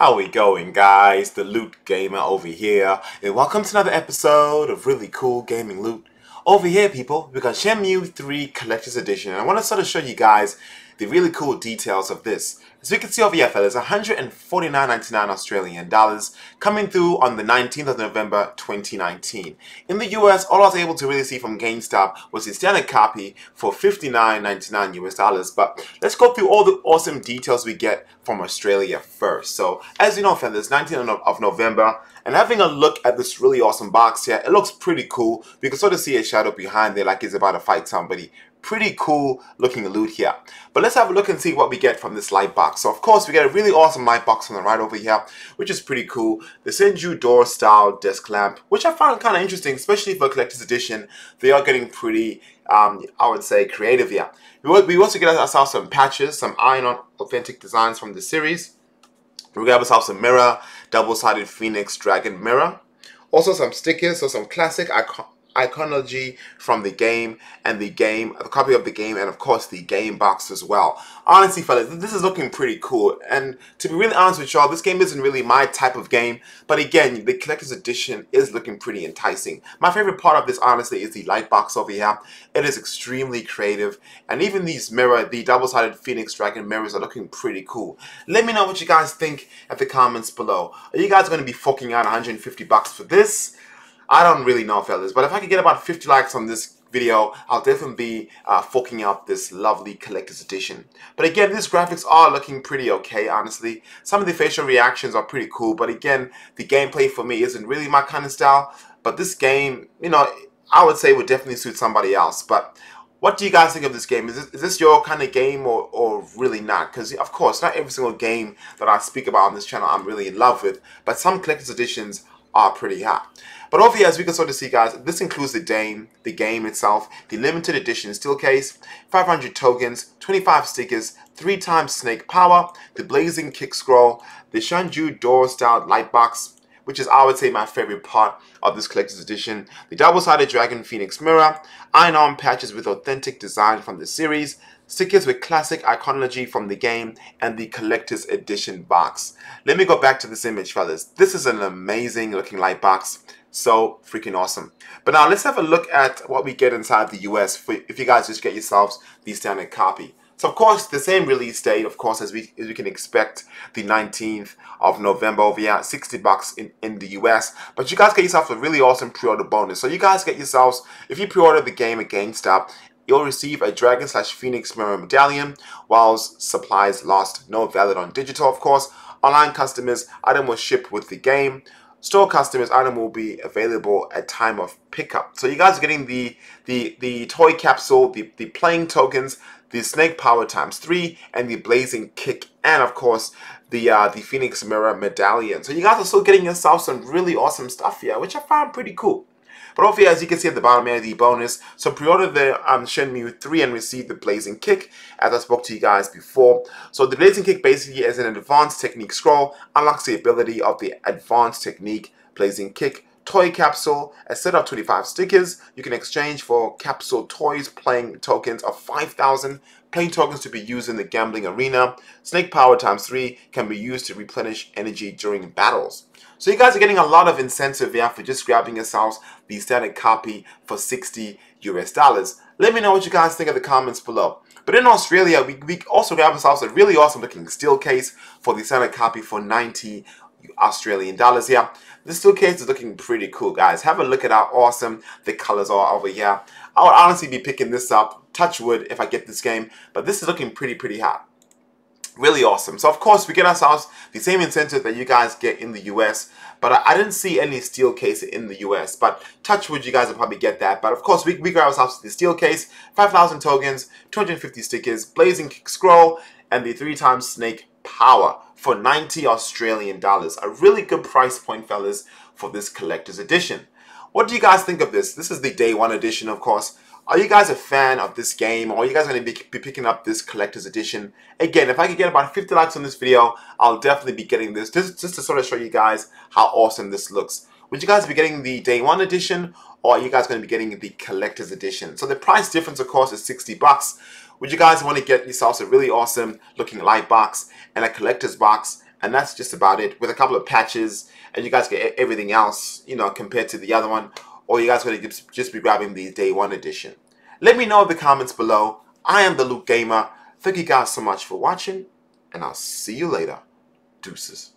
How we going guys? The Loot Gamer over here and welcome to another episode of really cool gaming loot. Over here people, we got Shenmue 3 Collector's Edition and I want to sort of show you guys the really cool details of this. As you can see over here, fellas, 149.99 Australian dollars coming through on the 19th of November 2019. In the US, all I was able to really see from GameStop was the standard copy for 59.99 US dollars. But let's go through all the awesome details we get from Australia first. So, as you know, fellas, 19th of November, and having a look at this really awesome box here, it looks pretty cool. We can sort of see a shadow behind there like it's about to fight somebody pretty cool looking loot here. But let's have a look and see what we get from this light box. So of course we get a really awesome light box on the right over here, which is pretty cool. The Senju door style desk lamp, which I found kind of interesting, especially for collector's edition. They are getting pretty, um, I would say, creative here. We also get ourselves some patches, some iron authentic designs from the series. We grab ourselves a mirror, double-sided Phoenix Dragon mirror. Also some stickers, so some classic icon iconology from the game and the game, a copy of the game, and of course the game box as well. Honestly, fellas, this is looking pretty cool. And to be really honest with y'all, this game isn't really my type of game. But again, the collector's edition is looking pretty enticing. My favorite part of this, honestly, is the light box over here. It is extremely creative. And even these mirror, the double-sided Phoenix Dragon mirrors are looking pretty cool. Let me know what you guys think at the comments below. Are you guys going to be forking out 150 bucks for this? I don't really know, fellas, but if I could get about 50 likes on this video, I'll definitely be uh, forking out this lovely collector's edition. But again, these graphics are looking pretty okay, honestly. Some of the facial reactions are pretty cool, but again, the gameplay for me isn't really my kind of style. But this game, you know, I would say would definitely suit somebody else. But what do you guys think of this game? Is this, is this your kind of game or, or really not? Because, of course, not every single game that I speak about on this channel I'm really in love with. But some collector's editions are pretty hot. But over here, as we can sort of see, guys, this includes the game, the game itself, the limited edition steel case, 500 tokens, 25 stickers, 3 times snake power, the blazing kick scroll, the Shenju door style light box, which is, I would say, my favorite part of this collector's edition, the double-sided Dragon Phoenix mirror, iron-on patches with authentic design from the series, stickers with classic iconology from the game, and the collector's edition box. Let me go back to this image, fellas. This is an amazing looking light box. So freaking awesome. But now let's have a look at what we get inside the US if you guys just get yourselves the standard copy. So of course, the same release date, of course, as we as we can expect, the 19th of November over here, 60 bucks in, in the US. But you guys get yourself a really awesome pre-order bonus. So you guys get yourselves, if you pre-order the game at GameStop, you'll receive a Dragon slash Phoenix Mirror Medallion, whilst supplies lost, no valid on digital, of course. Online customers, item will ship with the game. Store customers item will be available at time of pickup. So you guys are getting the the the toy capsule, the the playing tokens, the snake power times three, and the blazing kick, and of course the uh, the Phoenix Mirror medallion. So you guys are still getting yourself some really awesome stuff here, which I found pretty cool. But over here, as you can see at the bottom here, the bonus. So pre-order the um, Shenmue 3 and receive the Blazing Kick, as I spoke to you guys before. So the Blazing Kick basically is an advanced technique scroll, unlocks the ability of the advanced technique Blazing Kick toy capsule, a set of 25 stickers you can exchange for capsule toys playing tokens of 5,000 playing tokens to be used in the gambling arena. Snake power times 3 can be used to replenish energy during battles. So you guys are getting a lot of incentive here for just grabbing yourselves the standard copy for 60 US dollars. Let me know what you guys think in the comments below. But in Australia, we, we also grab ourselves a really awesome looking steel case for the standard copy for 90 Australian dollars here. This steel case is looking pretty cool, guys. Have a look at how awesome the colors are over here. I would honestly be picking this up, touch wood, if I get this game. But this is looking pretty, pretty hot really awesome. So of course we get ourselves the same incentive that you guys get in the US, but I, didn't see any steel case in the US, but touch wood you guys will probably get that. But of course we, we grab ourselves the steel case, 5,000 tokens, 250 stickers, blazing scroll, and the three times snake power for 90 Australian dollars. A really good price point fellas for this collector's edition. What do you guys think of this? This is the day one edition of course. Are you guys a fan of this game or are you guys going to be, be picking up this collector's edition? Again, if I could get about 50 likes on this video, I'll definitely be getting this just, just to sort of show you guys how awesome this looks. Would you guys be getting the day one edition or are you guys going to be getting the collector's edition? So the price difference, of course, is 60 bucks. Would you guys want to get yourselves a really awesome looking light box and a collector's box and that's just about it. With a couple of patches, and you guys get everything else, you know, compared to the other one, or you guys going to just be grabbing the day one edition. Let me know in the comments below. I am the Loot Gamer. Thank you guys so much for watching, and I'll see you later. Deuces.